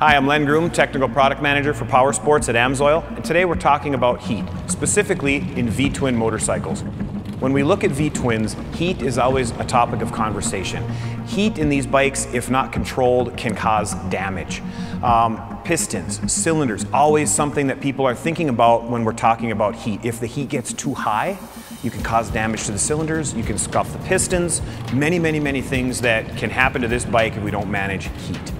Hi, I'm Len Groom, Technical Product Manager for Power Sports at AMSOIL, and today we're talking about heat, specifically in V-twin motorcycles. When we look at V-twins, heat is always a topic of conversation. Heat in these bikes, if not controlled, can cause damage. Um, pistons, cylinders, always something that people are thinking about when we're talking about heat. If the heat gets too high, you can cause damage to the cylinders, you can scuff the pistons, many, many, many things that can happen to this bike if we don't manage heat.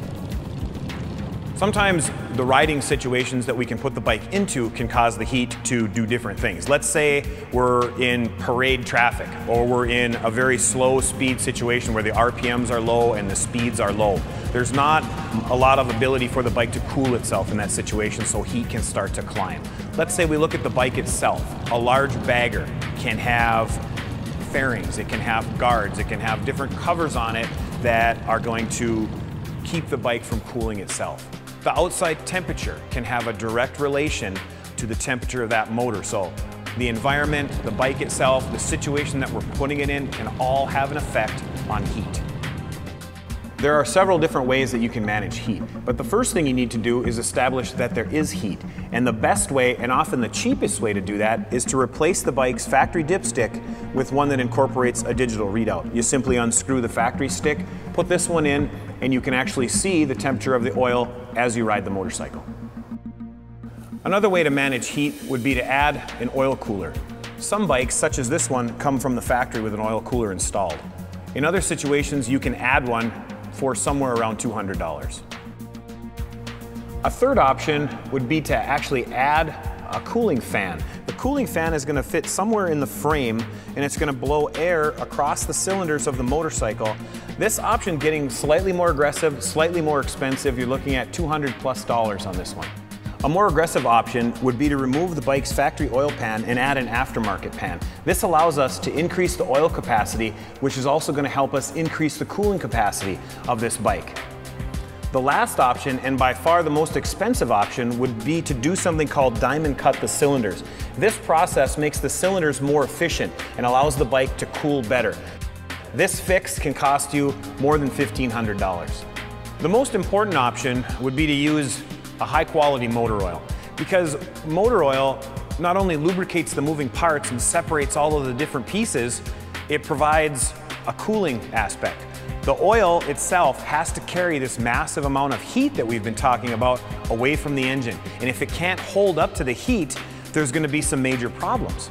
Sometimes the riding situations that we can put the bike into can cause the heat to do different things. Let's say we're in parade traffic or we're in a very slow speed situation where the RPMs are low and the speeds are low. There's not a lot of ability for the bike to cool itself in that situation so heat can start to climb. Let's say we look at the bike itself. A large bagger can have fairings, it can have guards, it can have different covers on it that are going to keep the bike from cooling itself. The outside temperature can have a direct relation to the temperature of that motor. So the environment, the bike itself, the situation that we're putting it in can all have an effect on heat. There are several different ways that you can manage heat, but the first thing you need to do is establish that there is heat. And the best way, and often the cheapest way to do that, is to replace the bike's factory dipstick with one that incorporates a digital readout. You simply unscrew the factory stick, put this one in, and you can actually see the temperature of the oil as you ride the motorcycle. Another way to manage heat would be to add an oil cooler. Some bikes, such as this one, come from the factory with an oil cooler installed. In other situations, you can add one for somewhere around $200. A third option would be to actually add a cooling fan. The cooling fan is going to fit somewhere in the frame and it's going to blow air across the cylinders of the motorcycle. This option getting slightly more aggressive, slightly more expensive. You're looking at 200 plus dollars on this one. A more aggressive option would be to remove the bike's factory oil pan and add an aftermarket pan. This allows us to increase the oil capacity, which is also going to help us increase the cooling capacity of this bike. The last option, and by far the most expensive option, would be to do something called diamond cut the cylinders. This process makes the cylinders more efficient and allows the bike to cool better. This fix can cost you more than $1,500. The most important option would be to use a high quality motor oil because motor oil not only lubricates the moving parts and separates all of the different pieces, it provides a cooling aspect. The oil itself has to carry this massive amount of heat that we've been talking about away from the engine. And if it can't hold up to the heat, there's gonna be some major problems.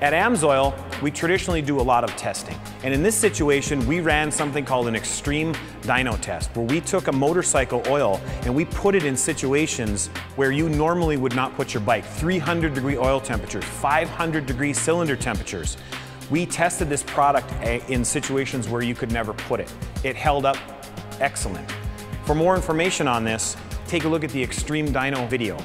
At AMSOIL, we traditionally do a lot of testing. And in this situation, we ran something called an extreme dyno test, where we took a motorcycle oil and we put it in situations where you normally would not put your bike. 300 degree oil temperatures, 500 degree cylinder temperatures. We tested this product eh, in situations where you could never put it. It held up excellent. For more information on this, take a look at the Extreme Dyno video.